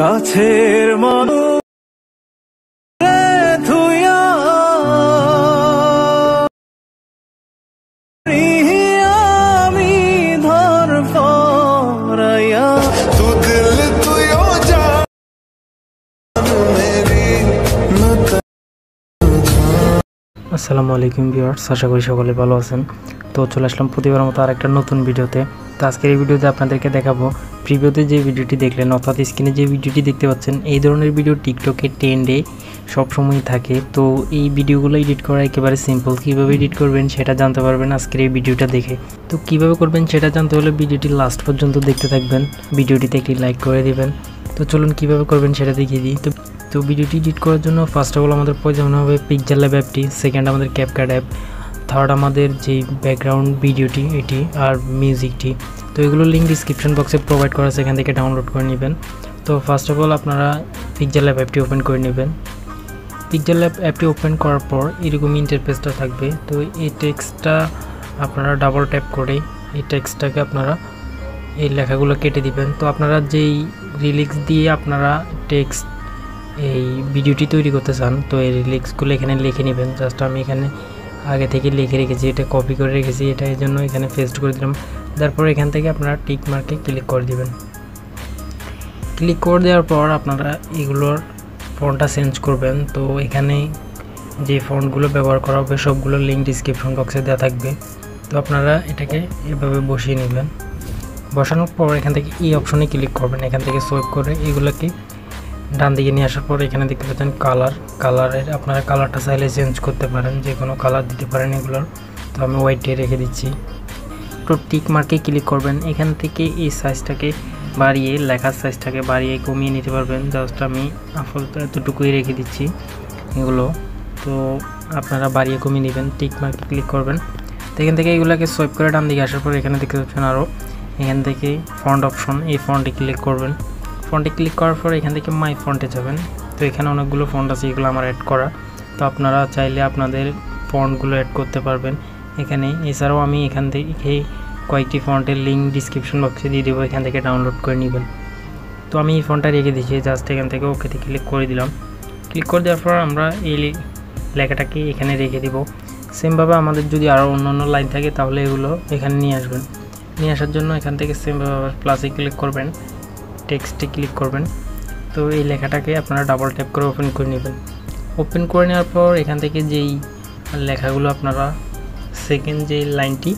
কাছের মানুষ আসসালামু আলাইকুম ভিউয়ার্স, আশা করি সকলে ভালো আছেন। তো চলে আসলাম প্রতিবার মতো আরেকটা নতুন ভিডিওতে। তো আজকের এই ভিডিওতে আপনাদেরকে দেখাবো, প্রিভিউতে যে ভিডিওটি দেখলেন, অর্থাৎ স্ক্রিনে যে ভিডিওটি দেখতে পাচ্ছেন, এই ধরনের ভিডিও টিকটকে ট্রেন্ডে সবসময় থাকে। তো এই ভিডিওগুলো এডিট করা একেবারে সিম্পল কীভাবে এডিট করবেন সেটা জানতে পারবেন আজকের এই ভিডিওটা দেখে। তো কীভাবে করবেন সেটা জানতে হলে ভিডিওটি লাস্ট পর্যন্ত দেখতে থাকবেন। ভিডিওটিতে একটি লাইক করে দিবেন। তো চলুন কীভাবে করবেন সেটা দেখিয়ে দিই। তো তো ভিডিওটি এডিট করার জন্য ফার্স্ট অফ অল আমাদের প্রয়োজন হবে পিকচার ল্যাব অ্যাপটি সেকেন্ড আমাদের ক্যাপকার্ড অ্যাপ থার্ড আমাদের যে ব্যাকগ্রাউন্ড ভিডিওটি এটি আর মিউজিকটি তো এগুলো লিঙ্ক ডিসক্রিপশন বক্সে প্রোভাইড করা সেখান থেকে ডাউনলোড করে নেবেন। তো ফার্স্ট অফ অল আপনারা পিকচার ল্যাব অ্যাপটি ওপেন করে নেবেন। পিকচার ল্যাব অ্যাপটি ওপেন করার পর এরকম ইন্টারফেসটা থাকবে। তো এই টেক্সটটা আপনারা ডাবল ট্যাপ করে এই টেক্সটটাকে আপনারা এই লেখাগুলো কেটে দিবেন। তো আপনারা যেই রিলিক্স দিয়ে আপনারা টেক্সট এই ভিডিওটি তৈরি করতে চান, তো এই রিলিক্সগুলো এখানে লিখে নেবেন। জাস্ট আমি এখানে আগে থেকে লিখে রেখেছি, এটা কপি করে রেখেছি, এটা এই জন্য এখানে পেস্ট করে দিলাম। তারপর এখান থেকে আপনারা টিক মার্কে ক্লিক করে দিবেন। ক্লিক করে দেওয়ার পর আপনারা এগুলোর ফোনটা চেঞ্জ করবেন। তো এখানে যে ফোনগুলো ব্যবহার করা হবে, সবগুলো লিঙ্ক ডিসক্রিপশন বক্সে দেওয়া থাকবে। তো আপনারা এটাকে এভাবে বসিয়ে নেবেন। বসানোর পর এখান থেকে এই অপশনে ক্লিক করবেন। এখান থেকে সোয়েপ করে এগুলোকে ডান দিকে নিয়ে আসার পর এখানে দেখতে পাচ্ছেন কালার কালারের আপনারা কালারটা চাইলে চেঞ্জ করতে পারেন, যে কোনো কালার দিতে পারেন এগুলোর। তো আমি হোয়াইটে রেখে দিচ্ছি। তো টিক মার্কে ক্লিক করবেন, এখান থেকে এই সাইজটাকে বাড়িয়ে, লেখার সাইজটাকে বাড়িয়ে কমিয়ে নিতে পারবেন। জাস্ট আমি আপাতত এতটুকুই রেখে দিচ্ছি এগুলো। তো আপনারা বাড়িয়ে কমিয়ে নেবেন টিক মার্কে ক্লিক করবেন। তো এখান থেকে এগুলোকে সোয়েপ করে ডান দিকে আসার পর এখানে দেখতে পাচ্ছেন আরও এখান থেকে ফন্ট অপশন এই ফন্টে ক্লিক করবেন। ফন্টে ক্লিক করার পর এখান থেকে মাই ফন্টে যাবেন। তো এখানে অনেকগুলো ফন্ট আছে, এগুলো আমার অ্যাড করা। তো আপনারা চাইলে আপনাদের ফন্টগুলো অ্যাড করতে পারবেন। এখানে এছাড়াও আমি এখান থেকে কয়েকটি ফন্টের লিঙ্ক ডিসক্রিপশন বক্সে দিয়ে দেবো, এখান থেকে ডাউনলোড করে নেবেন। তো আমি এই ফোনটা রেখে দিয়েছি জাস্ট এখান থেকে ওকেতে ক্লিক করে দিলাম। ক্লিক করে দেওয়ার পর আমরা এই লেখাটাকে এখানে রেখে দিব। সেমভাবে আমাদের যদি আরও অন্য অন্য লাইন থাকে, তাহলে এগুলো এখানে নিয়ে আসবেন। নিয়ে আসার জন্য এখান থেকে সেমভাবে প্লাসে ক্লিক করবেন। টেক্সটে ক্লিক করবেন। তো এই লেখাটাকে আপনারা ডাবল ট্যাপ করে ওপেন করে নেবেন। ওপেন করে নেওয়ার পর এখান থেকে যেই লেখাগুলো আপনারা সেকেন্ড যে লাইনটি,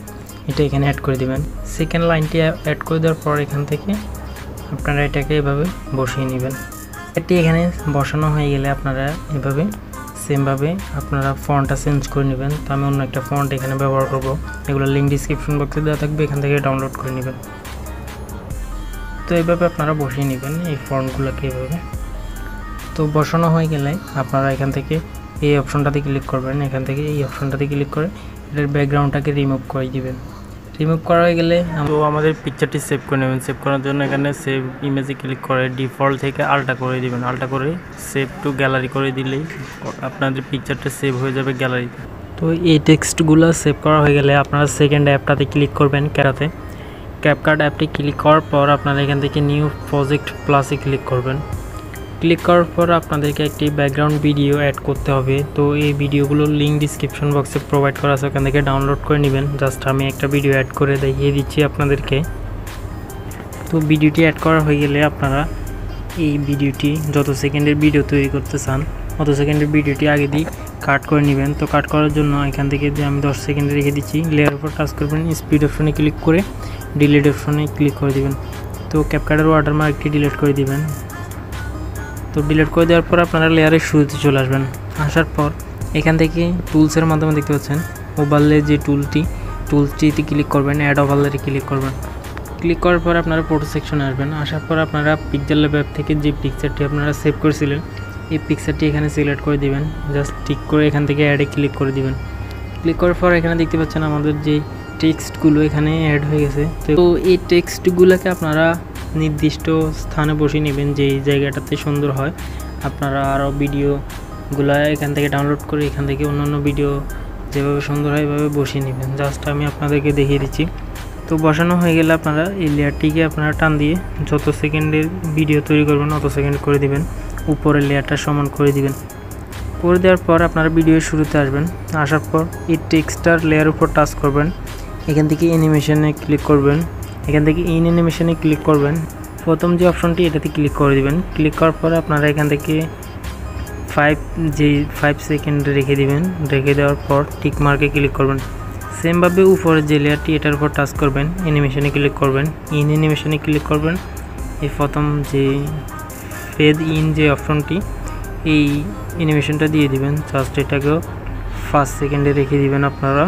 এটা এখানে অ্যাড করে দিবেন। সেকেন্ড লাইনটি অ্যাড করে দেওয়ার পর এখান থেকে আপনারা এটাকে এভাবে বসিয়ে নেবেন। এটি এখানে বসানো হয়ে গেলে আপনারা এভাবে সেমভাবে আপনারা ফন্টটা চেঞ্জ করে নেবেন। তো আমি অন্য একটা ফন্ট এখানে ব্যবহার করব। এগুলো লিঙ্ক ডিসক্রিপশন বক্সে দেওয়া থাকবে। এখান থেকে ডাউনলোড করে নেবেন। তো এইভাবে আপনারা বসিয়ে নেবেন এই ফন্টগুলোকে এভাবে তো বসানো হয়ে গেলে আপনারা এখান থেকে এই অপশনটাতে ক্লিক করবেন এখান থেকে এই অপশনটাতে ক্লিক করে এটার ব্যাকগ্রাউন্ডটাকে রিমুভ করে দিবেন। রিমুভ করা হয়ে গেলে তো আমাদের পিকচারটি সেভ করে নেবেন সেভ করার জন্য এখানে সেভ ইমেজে ক্লিক করে ডিফল্ট থেকে আলটা করে দিবেন। আলটা করে সেভ টু গ্যালারি করে দিলেই আপনাদের পিকচারটা সেভ হয়ে যাবে গ্যালারিতে তো এই টেক্সটগুলো সেভ করা হয়ে গেলে আপনারা সেকেন্ড অ্যাপটাতে ক্লিক করবেন ক্যারাতে ক্যাপকার্ড অ্যাপটি ক্লিক করার পর আপনারা এখান থেকে নিউ প্রজেক্ট প্লাসে ক্লিক করবেন। ক্লিক করার পর আপনাদেরকে একটি ব্যাকগ্রাউন্ড ভিডিও অ্যাড করতে হবে। তো এই ভিডিওগুলোর লিঙ্ক ডিসক্রিপশন বক্সে প্রোভাইড করা আছে, ওখান থেকে ডাউনলোড করে নেবেন। জাস্ট আমি একটা ভিডিও অ্যাড করে দেখিয়ে দিচ্ছি আপনাদেরকে। তো ভিডিওটি অ্যাড করা হয়ে গেলে আপনারা এই ভিডিওটি যত সেকেন্ডের ভিডিও তৈরি করতে চান অত সেকেন্ডের ভিডিওটি আগে দিয়ে কাট করে নেবেন। তো কাট করার জন্য এখান থেকে আমি দশ সেকেন্ডে রেখে দিচ্ছি লেয়ার উপর টাচ করবেন স্পিড অপশনে ক্লিক করে ডিলিট অপশনে ক্লিক করে দিবেন। তো ক্যাপকার্ডের ওয়াটারমার্কটি ডিলিট করে দিবেন। তো ডিলিট করে দেওয়ার পর আপনারা লেয়ারের শুরুতে চলে আসবেন। আসার পর এখান থেকে টুলসের মাধ্যমে দেখতে পাচ্ছেন ওভারলে যে টুলটি টুলসটিতে ক্লিক করবেন অ্যাড ওভারলে ক্লিক করবেন। ক্লিক করার পর আপনারা ফটো সেকশনে আসবেন। আসার পর আপনারা পিকচার ল্যাব থেকে যে পিকচারটি আপনারা সেভ করেছিলেন এই পিকচারটি এখানে সিলেক্ট করে দিবেন। জাস্ট টিক করে এখান থেকে অ্যাডে ক্লিক করে দিবেন। ক্লিক করার পর এখানে দেখতে পাচ্ছেন আমাদের যে টেক্সটগুলো এখানে অ্যাড হয়ে গেছে। তো এই টেক্সটগুলোকে আপনারা নির্দিষ্ট স্থানে বসিয়ে নেবেন, যেই জায়গাটাতে সুন্দর হয়। আপনারা আরও ভিডিওগুলো এখান থেকে ডাউনলোড করে এখান থেকে অন্য অন্য ভিডিও যেভাবে সুন্দর হয়, এভাবে বসিয়ে নেবেন। জাস্ট আমি আপনাদেরকে দেখিয়ে দিচ্ছি। তো বসানো হয়ে গেলে আপনারা এই লেয়ারটিকে আপনারা টান দিয়ে যত সেকেন্ডের ভিডিও তৈরি করবেন, অত সেকেন্ড করে দিবেন। উপরের লেয়ারটা সমান করে দিবেন। করে দেওয়ার পর আপনারা ভিডিওর শুরুতে আসবেন। আসার পর এই টেক্সটার লেয়ার উপর টাচ করবেন। এখান থেকে অ্যানিমেশনে ক্লিক করবেন। এখান থেকে ইন অ্যানিমেশনে ক্লিক করবেন। প্রথম যে অপশনটি এটাতে ক্লিক করে দিবেন। ক্লিক করার পর আপনারা এখান থেকে ফাইভ যে ফাইভ সেকেন্ড রেখে দিবেন। রেখে দেওয়ার পর টিক মার্কে ক্লিক করবেন। সেমভাবে উপরের যে লেয়ারটি এটার উপর টাচ করবেন। অ্যানিমেশনে ক্লিক করবেন। ইন অ্যানিমেশনে ক্লিক করবেন। এই প্রথম যে ফেদ ইন যে অপশনটি, এই অ্যানিমেশনটা দিয়ে দিবেন। জাস্ট এটাকেও ফার্স্ট সেকেন্ডে রেখে দিবেন আপনারা।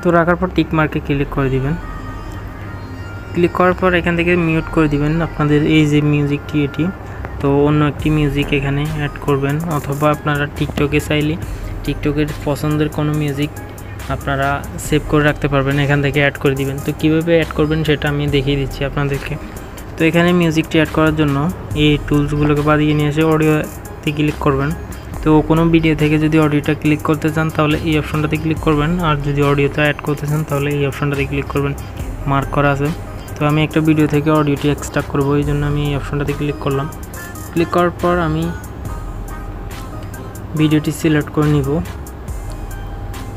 তো রাখার পর টিক মার্কে ক্লিক করে দিবেন। ক্লিক করার পর এখান থেকে মিউট করে দিবেন আপনাদের এই যে মিউজিকটি এটি। তো অন্য একটি মিউজিক এখানে অ্যাড করবেন, অথবা আপনারা টিকটকে চাইলে টিকটকের পছন্দের কোনো মিউজিক আপনারা সেভ করে রাখতে পারবেন, এখান থেকে অ্যাড করে দিবেন। তো কীভাবে অ্যাড করবেন সেটা আমি দেখিয়ে দিচ্ছি আপনাদেরকে। তো এখানে মিউজিকটি অ্যাড করার জন্য এই টুলসগুলোকে বাদিয়ে নিয়ে এসে অডিওতে ক্লিক করবেন। তো কোনো ভিডিও থেকে যদি অডিওটা ক্লিক করতে চান, তাহলে এই অপশনটাতে ক্লিক করবেন। আর যদি অডিওটা অ্যাড করতে চান, তাহলে এই অপশনটাতে ক্লিক করবেন। মার্ক করা আছে। তো আমি একটা ভিডিও থেকে অডিওটি এক্সট্রাক্ট করব, এই জন্য আমি এই অপশনটাতে ক্লিক করলাম। ক্লিক করার পর আমি ভিডিওটি সিলেক্ট করে নিব।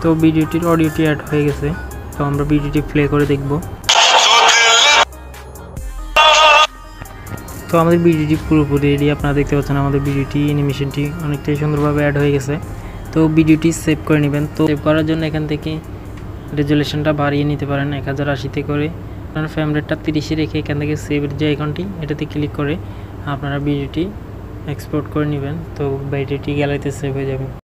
তো ভিডিওটির অডিওটি অ্যাড হয়ে গেছে, তো আমরা ভিডিওটি প্লে করে দেখব। তো আমাদের ভিডিওটি পুরোপুরি রেডি আপনারা দেখতে পাচ্ছেন, আমাদের ভিডিওটি অ্যানিমেশনটি অনেকটাই সুন্দরভাবে অ্যাড হয়ে গেছে। তো ভিডিওটি সেভ করে নেবেন। তো সেভ করার জন্য এখান থেকে রেজুলেশনটা বাড়িয়ে নিতে পারেন এক হাজার আশিতে করে। আপনার ফ্রেম তিরিশে রেখে এখান থেকে সেভের যে আইকনটি এটাতে ক্লিক করে আপনারা ভিডিওটি এক্সপোর্ট করে নেবেন। তো ভিডিওটি গ্যালারিতে সেভ হয়ে যাবে।